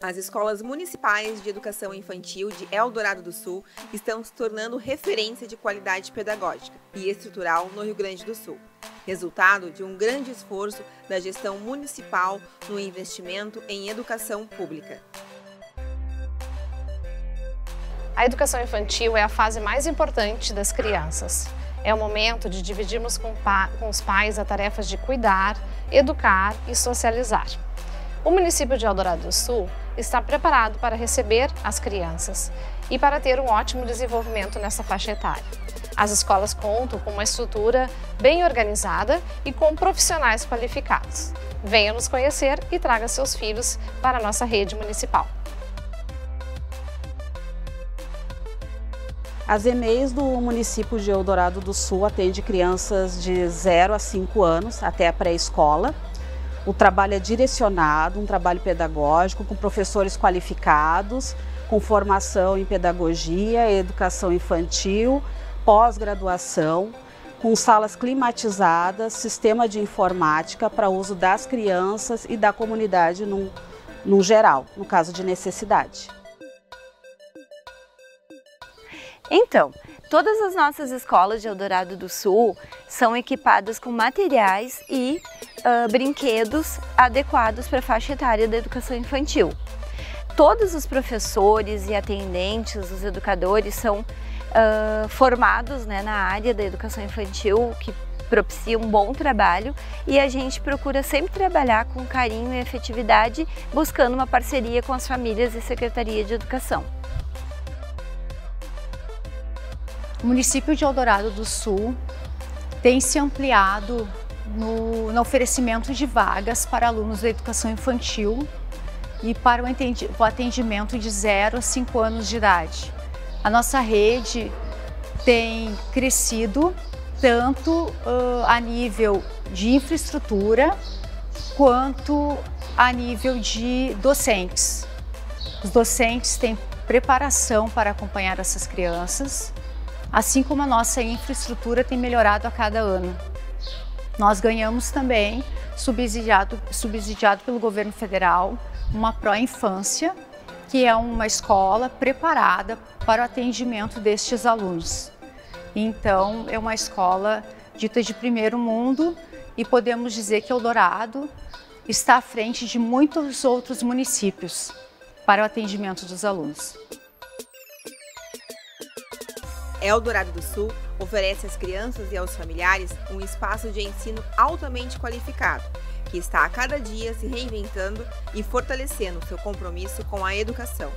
As escolas municipais de educação infantil de Eldorado do Sul estão se tornando referência de qualidade pedagógica e estrutural no Rio Grande do Sul, resultado de um grande esforço da gestão municipal no investimento em educação pública. A educação infantil é a fase mais importante das crianças. É o momento de dividirmos com, com os pais a tarefa de cuidar, educar e socializar. O município de Eldorado do Sul está preparado para receber as crianças e para ter um ótimo desenvolvimento nessa faixa etária. As escolas contam com uma estrutura bem organizada e com profissionais qualificados. Venha nos conhecer e traga seus filhos para a nossa rede municipal. As EMEIs do município de Eldorado do Sul atende crianças de 0 a 5 anos até a pré-escola o trabalho é direcionado, um trabalho pedagógico com professores qualificados, com formação em pedagogia, educação infantil, pós-graduação, com salas climatizadas, sistema de informática para uso das crianças e da comunidade no, no geral, no caso de necessidade. Então, todas as nossas escolas de Eldorado do Sul são equipadas com materiais e uh, brinquedos adequados para a faixa etária da educação infantil. Todos os professores e atendentes, os educadores, são uh, formados né, na área da educação infantil, que propicia um bom trabalho e a gente procura sempre trabalhar com carinho e efetividade, buscando uma parceria com as famílias e Secretaria de Educação. O município de Eldorado do Sul tem se ampliado no, no oferecimento de vagas para alunos da educação infantil e para o atendimento de 0 a 5 anos de idade. A nossa rede tem crescido tanto uh, a nível de infraestrutura quanto a nível de docentes. Os docentes têm preparação para acompanhar essas crianças assim como a nossa infraestrutura tem melhorado a cada ano. Nós ganhamos também, subsidiado, subsidiado pelo governo federal, uma pró-infância, que é uma escola preparada para o atendimento destes alunos. Então, é uma escola dita de primeiro mundo e podemos dizer que Eldorado está à frente de muitos outros municípios para o atendimento dos alunos. Eldorado do Sul oferece às crianças e aos familiares um espaço de ensino altamente qualificado, que está a cada dia se reinventando e fortalecendo seu compromisso com a educação.